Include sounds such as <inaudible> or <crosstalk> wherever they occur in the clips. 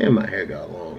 And my hair got long.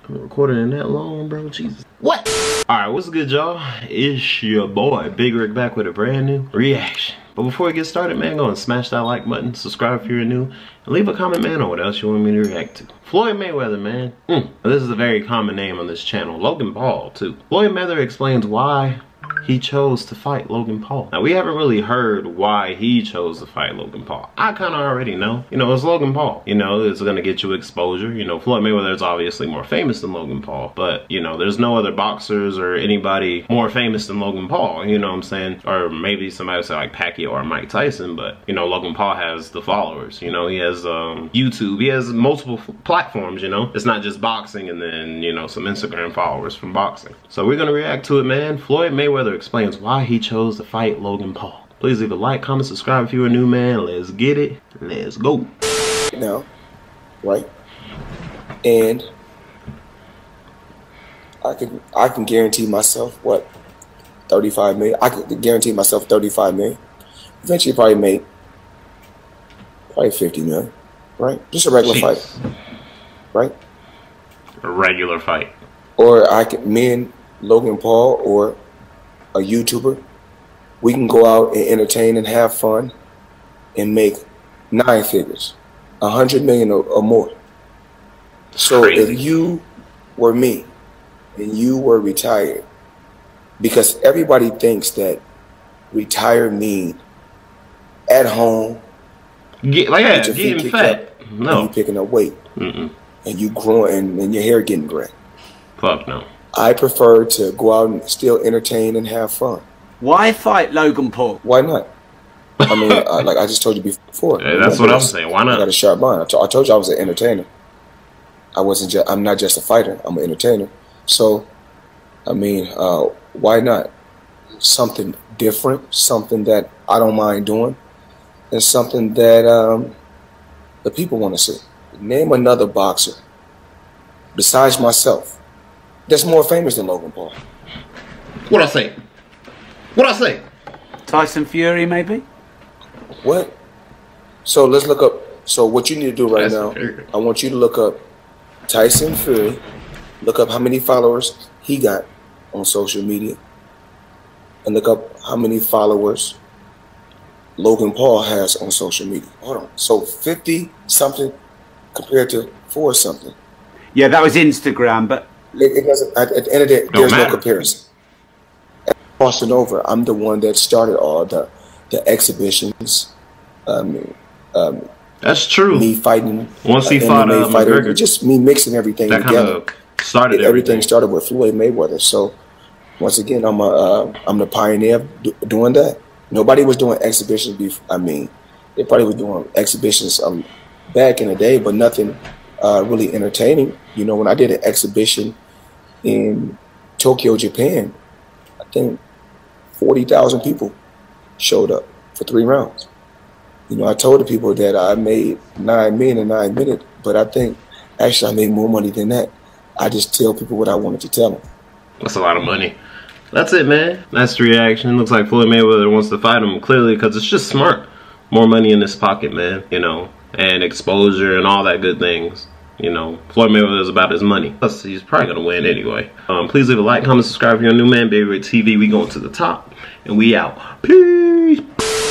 I've been recording in that long, bro. Jesus. What? Alright, what's good, y'all? It's your boy, Big Rick, back with a brand new reaction. But before we get started, man, go and smash that like button, subscribe if you're new, and leave a comment, man, on what else you want me to react to. Floyd Mayweather, man. Mm. This is a very common name on this channel. Logan Paul, too. Floyd Mayweather explains why he chose to fight Logan Paul. Now, we haven't really heard why he chose to fight Logan Paul. I kind of already know. You know, it's Logan Paul. You know, it's going to get you exposure. You know, Floyd Mayweather is obviously more famous than Logan Paul, but, you know, there's no other boxers or anybody more famous than Logan Paul, you know what I'm saying? Or maybe somebody say like Pacquiao or Mike Tyson, but, you know, Logan Paul has the followers. You know, he has um, YouTube. He has multiple platforms, you know? It's not just boxing and then, you know, some Instagram followers from boxing. So we're going to react to it, man. Floyd Mayweather explains why he chose to fight Logan Paul. Please leave a like, comment, subscribe if you're a new man. Let's get it. Let's go. Now, right? And I can I can guarantee myself what 35 million. I can guarantee myself 35 million. Eventually probably make probably 50 million. Right? Just a regular Jeez. fight. Right? A regular fight. Or I can me and Logan Paul or a YouTuber, we can go out and entertain and have fun and make nine figures, a hundred million or, or more. So Crazy. if you were me and you were retired, because everybody thinks that retire mean at home Get, like, yeah, with your getting fat. up No. you picking up weight Mm-mm. and you growing and, and your hair getting gray. Fuck no. I prefer to go out and still entertain and have fun. Why fight Logan Paul? Why not? I mean, <laughs> uh, like I just told you before. Yeah, that's what I'm saying. Why not? I got a sharp mind. I, I told you I was an entertainer. I wasn't. Just, I'm not just a fighter. I'm an entertainer. So, I mean, uh, why not? Something different, something that I don't mind doing, and something that um, the people want to see. Name another boxer besides myself that's more famous than Logan Paul. What I say? What I say? Tyson Fury, maybe? What? So let's look up. So what you need to do right Tyson now, Fury. I want you to look up Tyson Fury. Look up how many followers he got on social media, and look up how many followers Logan Paul has on social media. Hold on. So fifty something compared to four something. Yeah, that was Instagram, but It, doesn't. At, at the end of the day, there's matter. no comparison. Crossing over, I'm the one that started all the the exhibitions. Um, um, That's true. me fighting. Once he uh, fought, uh, fighter, McGregor. just me mixing everything that kind together. of started everything everything. started with Floyd Mayweather. So once again, I'm a uh, I'm the pioneer of doing that. Nobody was doing exhibitions before. I mean, they probably was doing exhibitions um, back in the day, but nothing uh, really entertaining. You know, when I did an exhibition in Tokyo, Japan, I think forty thousand people showed up for three rounds. You know, I told the people that I made nine million in nine minutes, but I think actually I made more money than that. I just tell people what I wanted to tell them. That's a lot of money. That's it, man. That's the reaction. Looks like Floyd Mayweather wants to fight him clearly because it's just smart. More money in his pocket, man. You know, and exposure and all that good things. You know, Floyd Mayweather is about his money. Plus, he's probably gonna win anyway. Um, please leave a like, comment, subscribe if you're a new man. Big Rick TV, we going to the top, and we out. Peace.